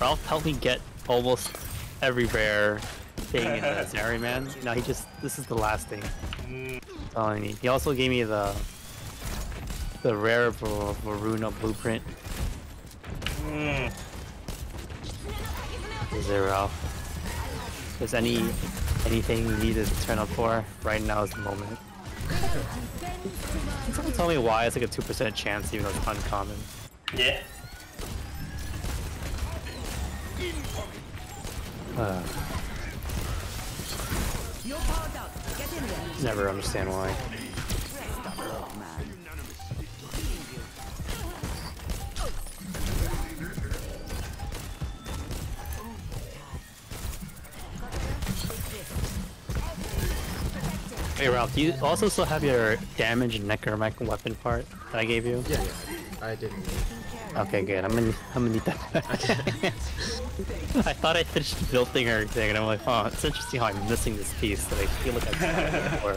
Ralph helped me get almost every rare thing in the Zariman. Now he just this is the last thing. Mm. Telling me. He also gave me the the rare Varuna blueprint. Mm. Is there Ralph? Is there's any anything you need to turn up for, right now is the moment. Can someone tell me why it's like a 2% chance even though it's uncommon? Yeah. Uh, You're powered up. Get in there. never understand why. Hey Ralph, do you also still have your damage necromantic weapon part that I gave you? Yeah, yeah. I didn't. Okay, good. I'm gonna, I'm gonna need that. I thought I finished building everything, and I'm like, oh, it's interesting how I'm missing this piece that I feel like I've done before.